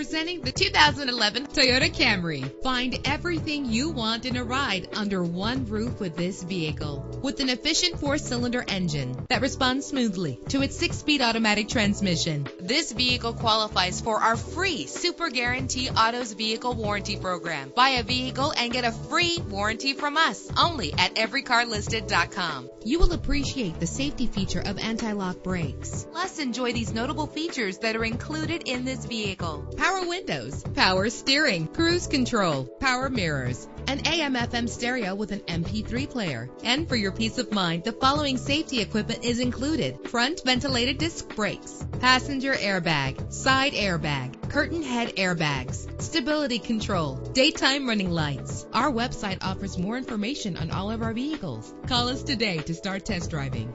Presenting the 2011 Toyota Camry. Find everything you want in a ride under one roof with this vehicle. With an efficient four-cylinder engine that responds smoothly to its six-speed automatic transmission. This vehicle qualifies for our free Super Guarantee Autos Vehicle Warranty Program. Buy a vehicle and get a free warranty from us only at everycarlisted.com. You will appreciate the safety feature of anti-lock brakes. Plus, enjoy these notable features that are included in this vehicle. Power windows, power steering, cruise control, power mirrors, an AM FM stereo with an MP3 player. And for your peace of mind, the following safety equipment is included. Front ventilated disc brakes, passenger airbag, side airbag, curtain head airbags, stability control, daytime running lights. Our website offers more information on all of our vehicles. Call us today to start test driving.